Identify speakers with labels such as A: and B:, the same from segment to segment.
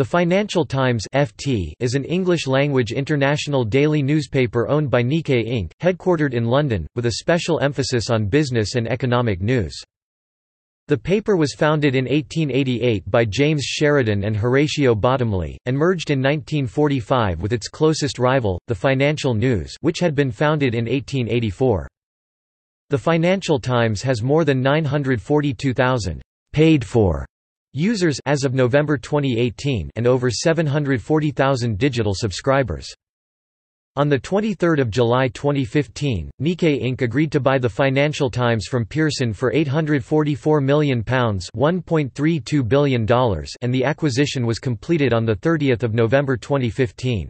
A: The Financial Times (FT) is an English-language international daily newspaper owned by Nikkei Inc., headquartered in London, with a special emphasis on business and economic news. The paper was founded in 1888 by James Sheridan and Horatio Bottomley, and merged in 1945 with its closest rival, the Financial News which had been founded in 1884. The Financial Times has more than 942,000 paid-for users as of November 2018 and over 740,000 digital subscribers. On 23 July 2015, Nikkei Inc. agreed to buy the Financial Times from Pearson for £844 million $1.32 billion and the acquisition was completed on 30 November 2015.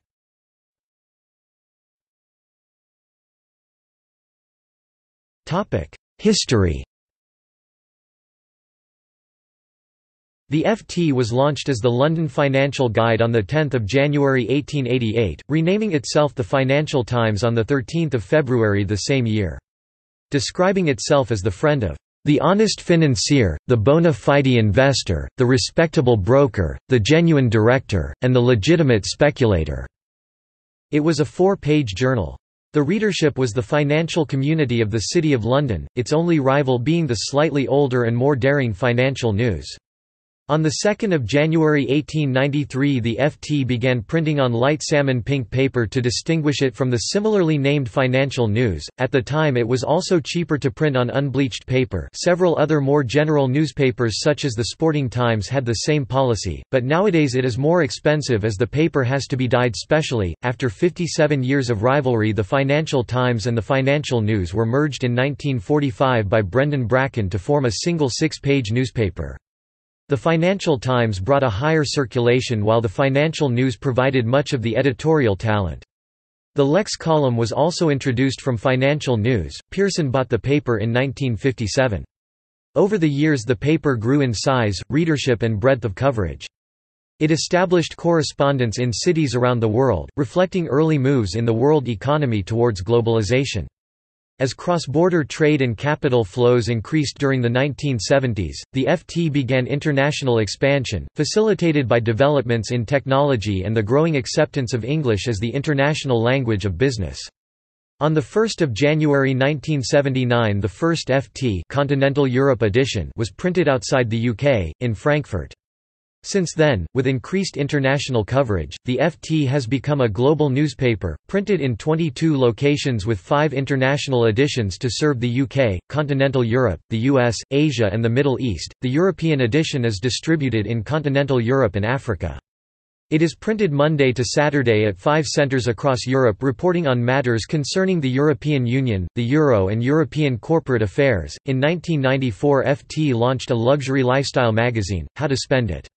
A: History The FT was launched as the London Financial Guide on 10 January 1888, renaming itself the Financial Times on 13 February the same year. Describing itself as the friend of the honest financier, the bona fide investor, the respectable broker, the genuine director, and the legitimate speculator." It was a four-page journal. The readership was the financial community of the City of London, its only rival being the slightly older and more daring Financial News. On 2 January 1893 the FT began printing on light salmon pink paper to distinguish it from the similarly named Financial News. At the time it was also cheaper to print on unbleached paper several other more general newspapers such as the Sporting Times had the same policy, but nowadays it is more expensive as the paper has to be dyed specially. After 57 years of rivalry the Financial Times and the Financial News were merged in 1945 by Brendan Bracken to form a single six-page newspaper. The Financial Times brought a higher circulation while the Financial News provided much of the editorial talent. The Lex column was also introduced from Financial News. Pearson bought the paper in 1957. Over the years the paper grew in size, readership and breadth of coverage. It established correspondence in cities around the world, reflecting early moves in the world economy towards globalization. As cross-border trade and capital flows increased during the 1970s, the FT began international expansion, facilitated by developments in technology and the growing acceptance of English as the international language of business. On 1 January 1979 the first FT Continental Europe edition was printed outside the UK, in Frankfurt. Since then, with increased international coverage, the FT has become a global newspaper, printed in 22 locations with five international editions to serve the UK, continental Europe, the US, Asia and the Middle East. The European edition is distributed in continental Europe and Africa. It is printed Monday to Saturday at five centres across Europe reporting on matters concerning the European Union, the Euro and European corporate affairs. In 1994 FT launched a luxury lifestyle magazine, How to Spend It.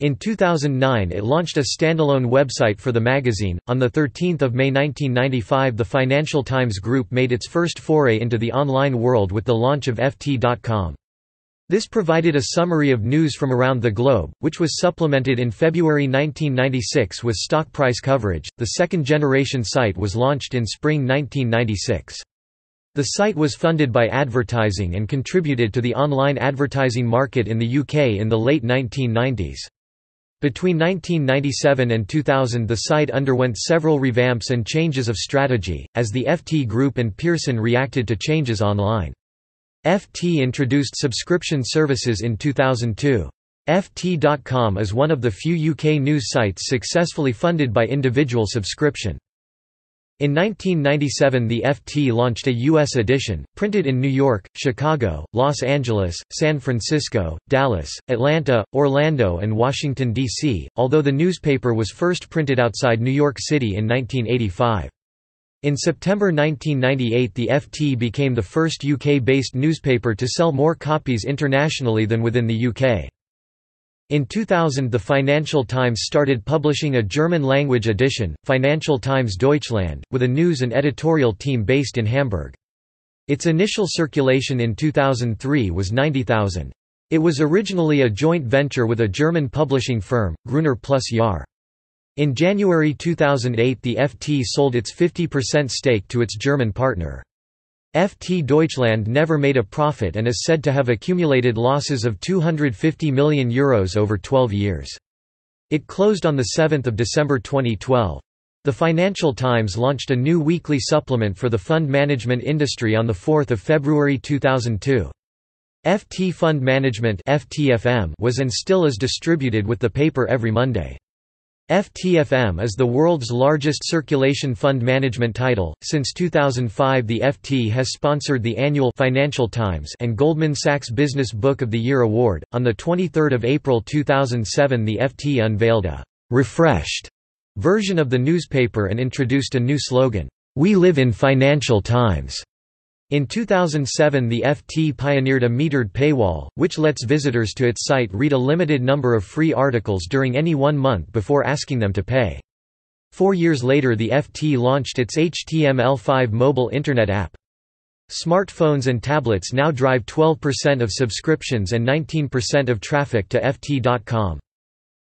A: In 2009 it launched a standalone website for the magazine. On the 13th of May 1995 the Financial Times Group made its first foray into the online world with the launch of FT.com. This provided a summary of news from around the globe, which was supplemented in February 1996 with stock price coverage. The second generation site was launched in spring 1996. The site was funded by advertising and contributed to the online advertising market in the UK in the late 1990s. Between 1997 and 2000 the site underwent several revamps and changes of strategy, as the FT Group and Pearson reacted to changes online. FT introduced subscription services in 2002. FT.com is one of the few UK news sites successfully funded by individual subscription. In 1997 the FT launched a U.S. edition, printed in New York, Chicago, Los Angeles, San Francisco, Dallas, Atlanta, Orlando and Washington, D.C., although the newspaper was first printed outside New York City in 1985. In September 1998 the FT became the first UK-based newspaper to sell more copies internationally than within the UK. In 2000 the Financial Times started publishing a German-language edition, Financial Times Deutschland, with a news and editorial team based in Hamburg. Its initial circulation in 2003 was 90,000. It was originally a joint venture with a German publishing firm, Gruner plus Jahr. In January 2008 the FT sold its 50% stake to its German partner. FT Deutschland never made a profit and is said to have accumulated losses of €250 million Euros over 12 years. It closed on 7 December 2012. The Financial Times launched a new weekly supplement for the fund management industry on 4 February 2002. FT Fund Management was and still is distributed with the paper every Monday. FTFM is the world's largest circulation fund management title. Since 2005, the FT has sponsored the annual Financial Times and Goldman Sachs Business Book of the Year award. On the 23rd of April 2007, the FT unveiled a refreshed version of the newspaper and introduced a new slogan, "We live in Financial Times." In 2007 the FT pioneered a metered paywall, which lets visitors to its site read a limited number of free articles during any one month before asking them to pay. Four years later the FT launched its HTML5 mobile Internet app. Smartphones and tablets now drive 12% of subscriptions and 19% of traffic to FT.com.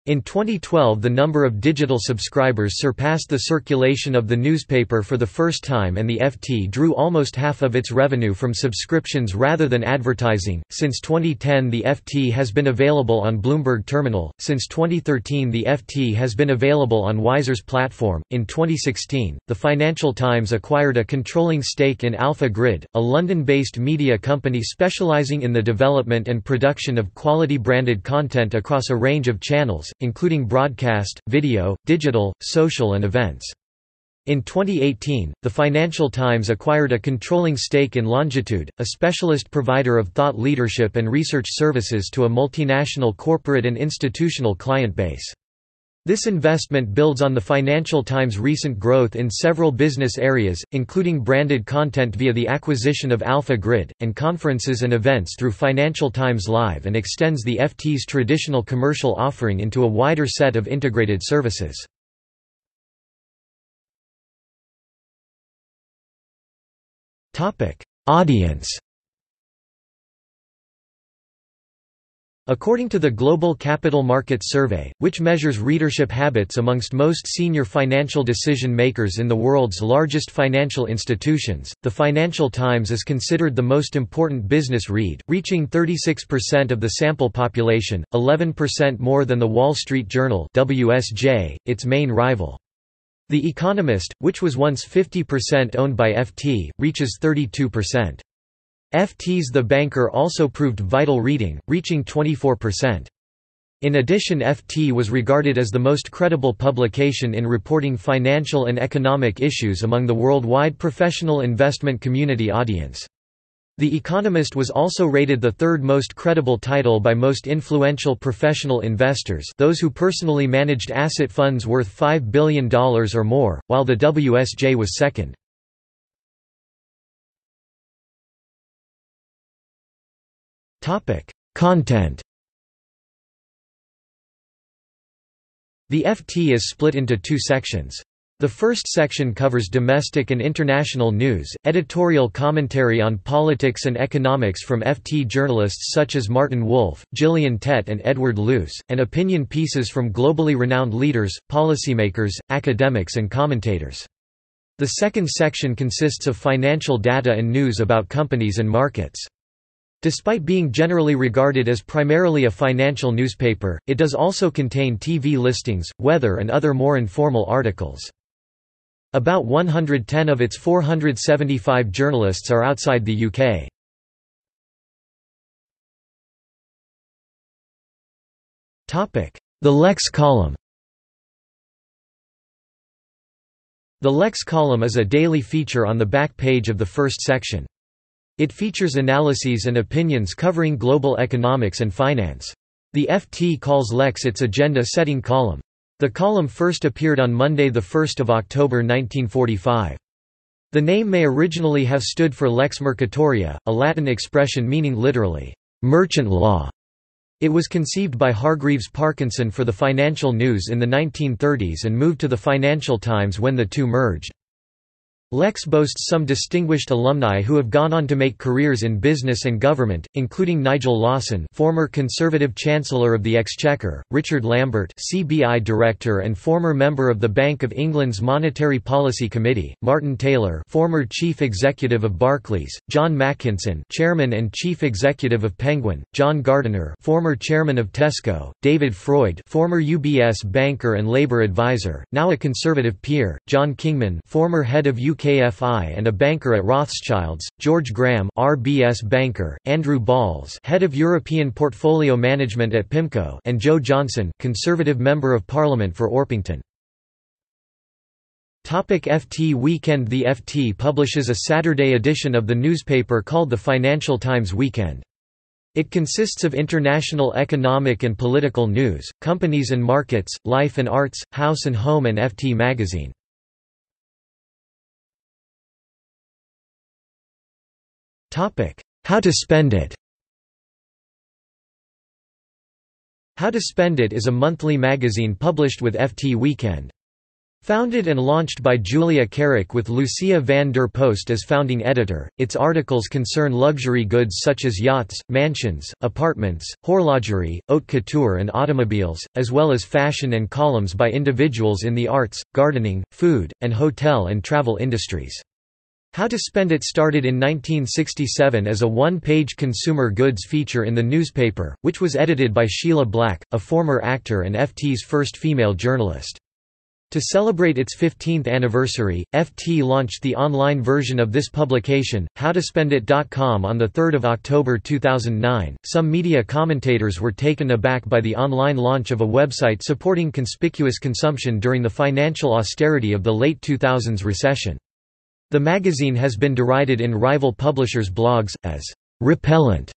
A: In 2012 the number of digital subscribers surpassed the circulation of the newspaper for the first time and the FT drew almost half of its revenue from subscriptions rather than advertising. Since 2010 the FT has been available on Bloomberg Terminal. Since 2013 the FT has been available on Wiser's platform. In 2016, the Financial Times acquired a controlling stake in Alpha Grid, a London-based media company specializing in the development and production of quality branded content across a range of channels including broadcast, video, digital, social and events. In 2018, the Financial Times acquired a controlling stake in Longitude, a specialist provider of thought leadership and research services to a multinational corporate and institutional client base. This investment builds on the Financial Times' recent growth in several business areas, including branded content via the acquisition of Alpha Grid, and conferences and events through Financial Times Live and extends the FT's traditional commercial offering into a wider set of integrated services. Audience According to the Global Capital Markets Survey, which measures readership habits amongst most senior financial decision makers in the world's largest financial institutions, the Financial Times is considered the most important business read, reaching 36% of the sample population, 11% more than the Wall Street Journal WSJ, its main rival. The Economist, which was once 50% owned by FT, reaches 32%. FT's The Banker also proved vital reading, reaching 24%. In addition FT was regarded as the most credible publication in reporting financial and economic issues among the worldwide professional investment community audience. The Economist was also rated the third most credible title by most influential professional investors those who personally managed asset funds worth $5 billion or more, while the WSJ was second. Topic: Content. The FT is split into two sections. The first section covers domestic and international news, editorial commentary on politics and economics from FT journalists such as Martin Wolf, Gillian Tett and Edward Luce, and opinion pieces from globally renowned leaders, policymakers, academics and commentators. The second section consists of financial data and news about companies and markets. Despite being generally regarded as primarily a financial newspaper, it does also contain TV listings, weather and other more informal articles. About 110 of its 475 journalists are outside the UK. The Lex column The Lex column is a daily feature on the back page of the first section. It features analyses and opinions covering global economics and finance. The FT calls Lex its agenda-setting column. The column first appeared on Monday 1 October 1945. The name may originally have stood for lex mercatoria, a Latin expression meaning literally, merchant law. It was conceived by Hargreaves Parkinson for the Financial News in the 1930s and moved to the Financial Times when the two merged. Lex boasts some distinguished alumni who have gone on to make careers in business and government, including Nigel Lawson former Conservative Chancellor of the Exchequer, Richard Lambert CBI Director and former member of the Bank of England's Monetary Policy Committee, Martin Taylor former Chief Executive of Barclays, John Makinson Chairman and Chief Executive of Penguin, John Gardiner former Chairman of Tesco, David Freud former UBS banker and Labour advisor, now a Conservative peer, John Kingman former head of UK KFI and a banker at Rothschilds, George Graham RBS banker, Andrew Balls head of European Portfolio Management at PIMCO and Jo Johnson Conservative Member of Parliament for Orpington. Topic FT Weekend The FT publishes a Saturday edition of the newspaper called the Financial Times Weekend. It consists of international economic and political news, companies and markets, life and arts, house and home and FT magazine. How to spend it How to Spend It is a monthly magazine published with FT Weekend. Founded and launched by Julia Carrick with Lucia van der Post as founding editor, its articles concern luxury goods such as yachts, mansions, apartments, horlogerie, haute couture and automobiles, as well as fashion and columns by individuals in the arts, gardening, food, and hotel and travel industries. How to Spend It started in 1967 as a one-page consumer goods feature in the newspaper, which was edited by Sheila Black, a former actor and FT's first female journalist. To celebrate its 15th anniversary, FT launched the online version of this publication, howtospendit.com on 3 October 2009. Some media commentators were taken aback by the online launch of a website supporting conspicuous consumption during the financial austerity of the late 2000s recession. The magazine has been derided in rival publishers' blogs, as repellent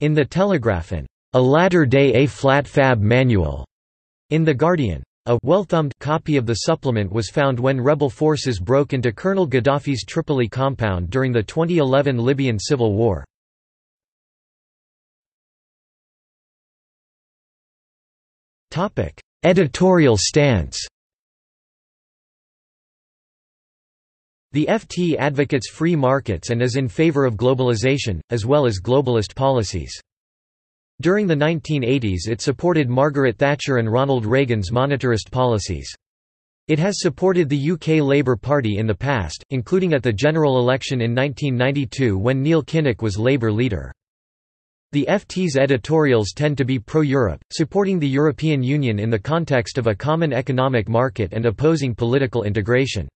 A: in The Telegraph and a latter-day A-flat fab manual in The Guardian. A well-thumbed copy of the supplement was found when rebel forces broke into Colonel Gaddafi's Tripoli compound during the 2011 Libyan civil war. Editorial stance The FT advocates free markets and is in favor of globalization, as well as globalist policies. During the 1980s it supported Margaret Thatcher and Ronald Reagan's monetarist policies. It has supported the UK Labour Party in the past, including at the general election in 1992 when Neil Kinnock was Labour leader. The FT's editorials tend to be pro-Europe, supporting the European Union in the context of a common economic market and opposing political integration.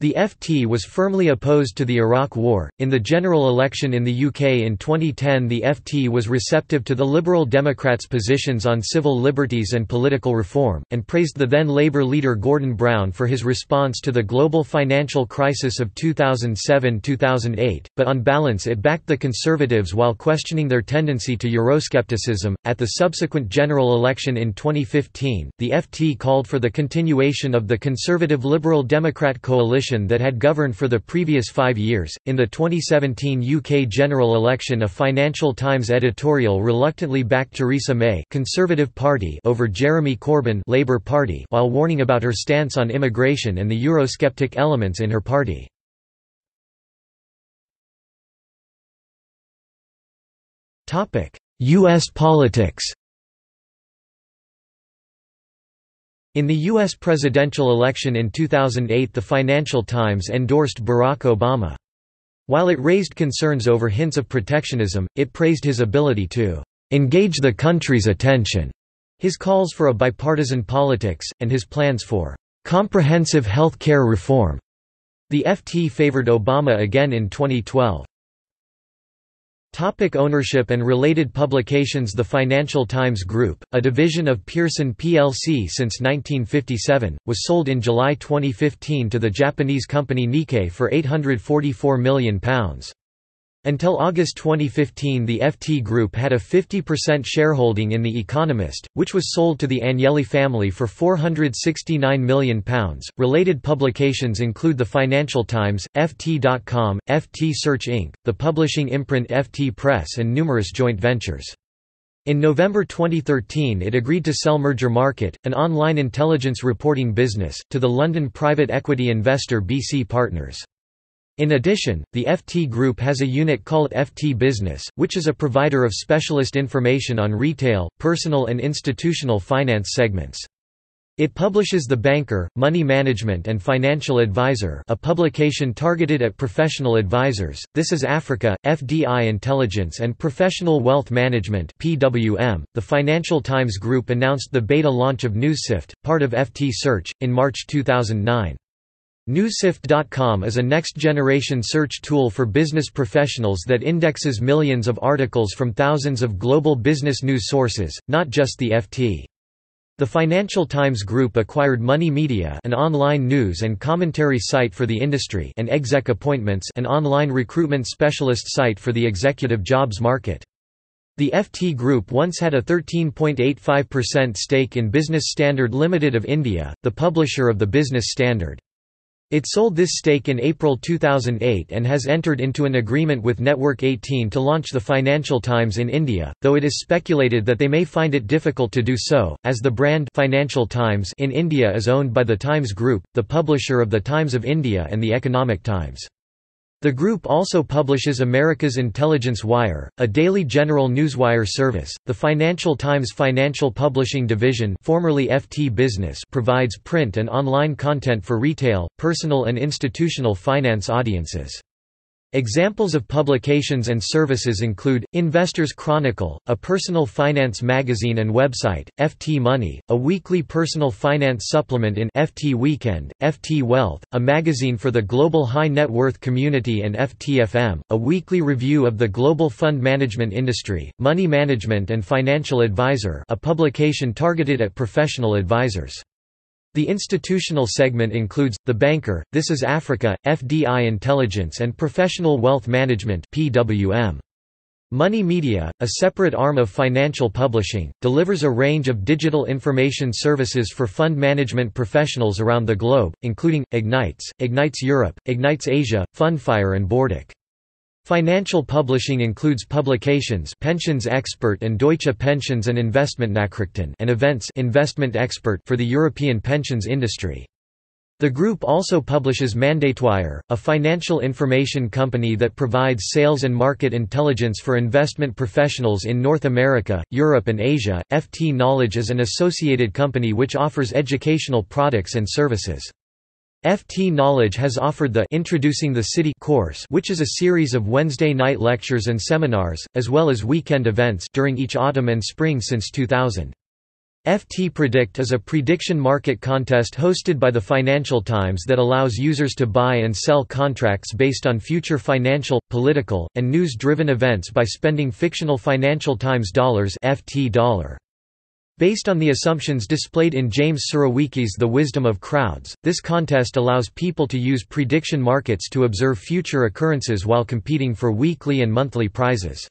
A: The FT was firmly opposed to the Iraq War. In the general election in the UK in 2010, the FT was receptive to the Liberal Democrats' positions on civil liberties and political reform, and praised the then Labour leader Gordon Brown for his response to the global financial crisis of 2007 2008, but on balance it backed the Conservatives while questioning their tendency to Euroscepticism. At the subsequent general election in 2015, the FT called for the continuation of the Conservative Liberal Democrat coalition coalition that had governed for the previous five years. In the 2017 UK general election, a Financial Times editorial reluctantly backed Theresa May Conservative Party over Jeremy Corbyn Labour Party while warning about her stance on immigration and the Eurosceptic elements in her party. U.S. politics In the U.S. presidential election in 2008 the Financial Times endorsed Barack Obama. While it raised concerns over hints of protectionism, it praised his ability to engage the country's attention, his calls for a bipartisan politics, and his plans for comprehensive health care reform. The FT favored Obama again in 2012. Topic ownership and related publications The Financial Times Group, a division of Pearson plc since 1957, was sold in July 2015 to the Japanese company Nikkei for £844 million. Until August 2015 the FT Group had a 50% shareholding in The Economist, which was sold to the Agnelli family for £469 million. Related publications include The Financial Times, FT.com, FT Search Inc., the publishing imprint FT Press and numerous joint ventures. In November 2013 it agreed to sell Mergermarket, an online intelligence reporting business, to the London private equity investor BC Partners. In addition, the FT Group has a unit called FT Business, which is a provider of specialist information on retail, personal and institutional finance segments. It publishes The Banker, Money Management and Financial Advisor a publication targeted at professional advisors, This is Africa, FDI Intelligence and Professional Wealth Management PWM. .The Financial Times Group announced the beta launch of NewsSift, part of FT Search, in March 2009. Newsift.com is a next-generation search tool for business professionals that indexes millions of articles from thousands of global business news sources, not just the FT. The Financial Times Group acquired Money Media an online news and commentary site for the industry and Exec Appointments an online recruitment specialist site for the executive jobs market. The FT Group once had a 13.85% stake in Business Standard Limited of India, the publisher of the Business Standard. It sold this stake in April 2008 and has entered into an agreement with Network 18 to launch the Financial Times in India, though it is speculated that they may find it difficult to do so, as the brand Financial Times in India is owned by the Times Group, the publisher of the Times of India and the Economic Times. The group also publishes America's Intelligence Wire, a daily general newswire service. The Financial Times Financial Publishing Division, formerly FT Business, provides print and online content for retail, personal and institutional finance audiences. Examples of publications and services include, Investors Chronicle, a personal finance magazine and website, FT Money, a weekly personal finance supplement in FT Weekend, FT Wealth, a magazine for the global high net worth community and FTFM, a weekly review of the global fund management industry, Money Management and Financial Advisor a publication targeted at professional advisors. The institutional segment includes, The Banker, This is Africa, FDI Intelligence and Professional Wealth Management PWM. Money Media, a separate arm of financial publishing, delivers a range of digital information services for fund management professionals around the globe, including, Ignites, Ignites Europe, Ignites Asia, Fundfire and BoardIQ. Financial publishing includes publications Pensions Expert and Deutsche Pensions and Investment Nachrichten and events Investment Expert for the European pensions industry. The group also publishes Mandatewire, a financial information company that provides sales and market intelligence for investment professionals in North America, Europe and Asia. FT Knowledge is an associated company which offers educational products and services. FT Knowledge has offered the Introducing the City course which is a series of Wednesday night lectures and seminars, as well as weekend events during each autumn and spring since 2000. FT Predict is a prediction market contest hosted by the Financial Times that allows users to buy and sell contracts based on future financial, political, and news-driven events by spending fictional Financial Times dollars FT dollar. Based on the assumptions displayed in James Surowiecki's The Wisdom of Crowds, this contest allows people to use prediction markets to observe future occurrences while competing for weekly and monthly prizes.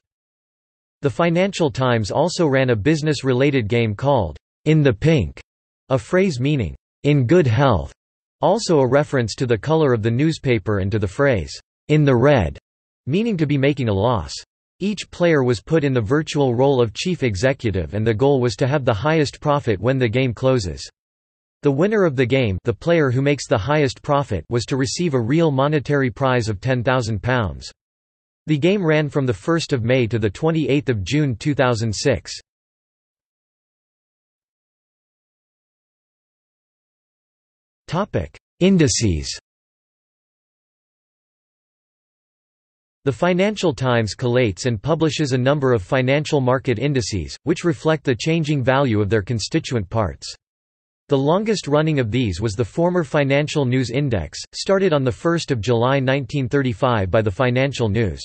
A: The Financial Times also ran a business-related game called, In the Pink, a phrase meaning, in good health, also a reference to the color of the newspaper and to the phrase, in the red, meaning to be making a loss. Each player was put in the virtual role of chief executive and the goal was to have the highest profit when the game closes. The winner of the game the player who makes the highest profit was to receive a real monetary prize of £10,000. The game ran from 1 May to 28 June 2006. Indices The Financial Times collates and publishes a number of financial market indices, which reflect the changing value of their constituent parts. The longest running of these was the former Financial News Index, started on 1 July 1935 by the Financial News.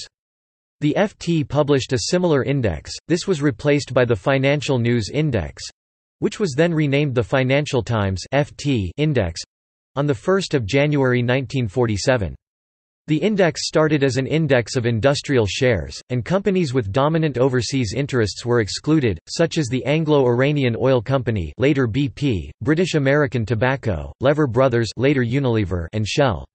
A: The FT published a similar index, this was replaced by the Financial News Index—which was then renamed the Financial Times FT Index—on 1 January 1947. The index started as an index of industrial shares, and companies with dominant overseas interests were excluded, such as the Anglo-Iranian Oil Company later BP, British American Tobacco, Lever Brothers later Unilever and Shell.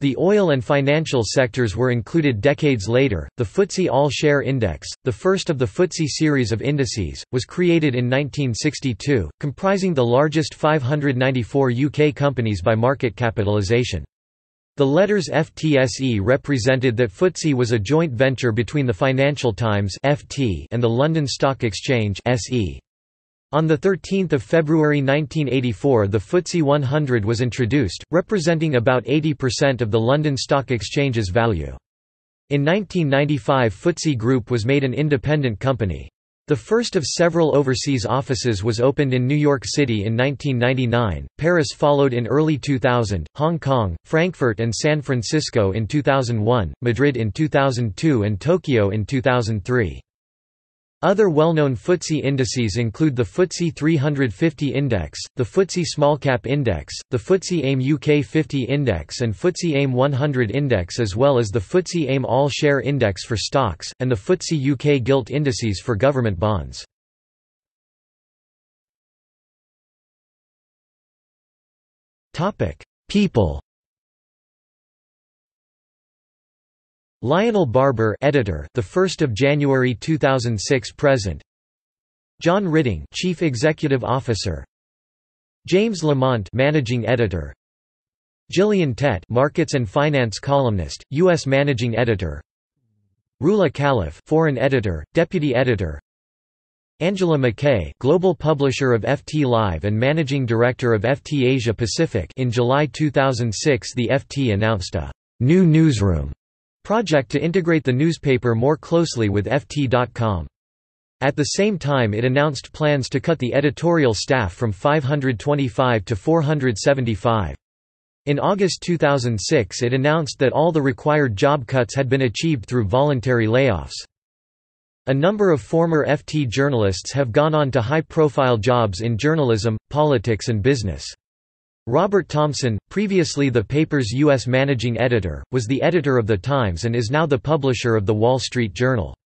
A: The oil and financial sectors were included decades later. The FTSE All-Share Index, the first of the FTSE series of indices, was created in 1962, comprising the largest 594 UK companies by market capitalisation. The letters FTSE represented that FTSE was a joint venture between the Financial Times (FT) and the London Stock Exchange (SE). On 13 February 1984 the FTSE 100 was introduced, representing about 80% of the London Stock Exchange's value. In 1995 FTSE Group was made an independent company. The first of several overseas offices was opened in New York City in 1999, Paris followed in early 2000, Hong Kong, Frankfurt and San Francisco in 2001, Madrid in 2002 and Tokyo in 2003. Other well-known FTSE indices include the FTSE 350 Index, the FTSE Smallcap Index, the FTSE AIM UK 50 Index and FTSE AIM 100 Index as well as the FTSE AIM All-Share Index for stocks, and the FTSE UK Gilt Indices for government bonds. People Lionel Barber, editor, the 1st of January 2006 present. John Ridding chief executive officer. James Lamont, managing editor. Gillian Tett, markets and finance columnist, US managing editor. Roula Khalaf, foreign editor, deputy editor. Angela Mackay, global publisher of FT Live and managing director of FT Asia Pacific. In July 2006, the FT announced a new newsroom project to integrate the newspaper more closely with FT.com. At the same time it announced plans to cut the editorial staff from 525 to 475. In August 2006 it announced that all the required job cuts had been achieved through voluntary layoffs. A number of former FT journalists have gone on to high-profile jobs in journalism, politics and business. Robert Thomson, previously the paper's U.S. managing editor, was the editor of The Times and is now the publisher of The Wall Street Journal.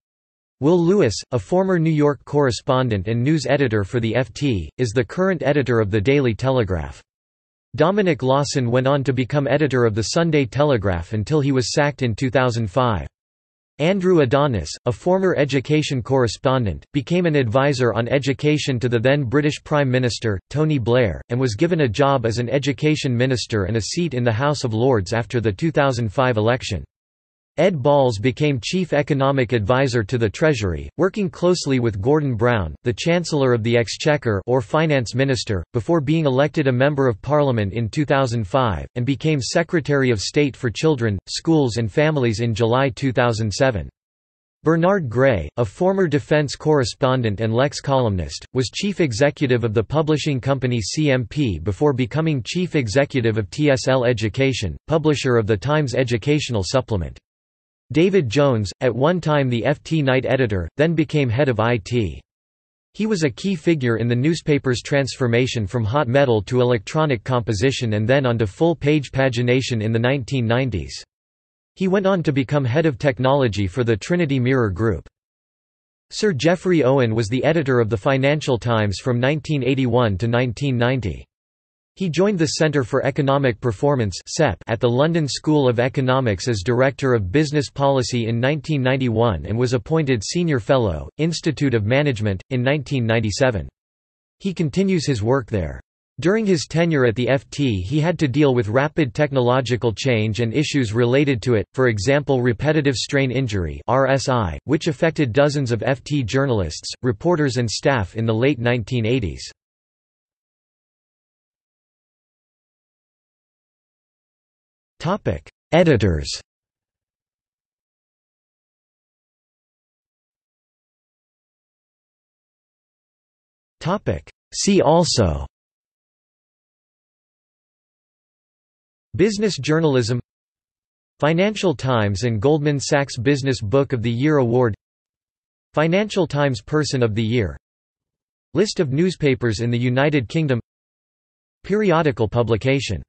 A: Will Lewis, a former New York correspondent and news editor for the FT, is the current editor of The Daily Telegraph. Dominic Lawson went on to become editor of The Sunday Telegraph until he was sacked in 2005. Andrew Adonis, a former education correspondent, became an advisor on education to the then British Prime Minister, Tony Blair, and was given a job as an education minister and a seat in the House of Lords after the 2005 election. Ed Balls became chief economic advisor to the Treasury, working closely with Gordon Brown, the Chancellor of the Exchequer or Finance Minister, before being elected a Member of Parliament in 2005, and became Secretary of State for Children, Schools and Families in July 2007. Bernard Gray, a former defense correspondent and Lex columnist, was chief executive of the publishing company CMP before becoming chief executive of TSL Education, publisher of the Times Educational Supplement. David Jones, at one time the FT night editor, then became head of IT. He was a key figure in the newspaper's transformation from hot metal to electronic composition and then on to full-page pagination in the 1990s. He went on to become head of technology for the Trinity Mirror Group. Sir Geoffrey Owen was the editor of the Financial Times from 1981 to 1990. He joined the Centre for Economic Performance at the London School of Economics as Director of Business Policy in 1991 and was appointed Senior Fellow, Institute of Management, in 1997. He continues his work there. During his tenure at the FT he had to deal with rapid technological change and issues related to it, for example repetitive strain injury RSI, which affected dozens of FT journalists, reporters and staff in the late 1980s. Topic: Editors. Topic: See also. Business journalism. Financial Times and Goldman Sachs Business Book of the Year Award. Financial Times Person of the Year. List of newspapers in the United Kingdom. Periodical publication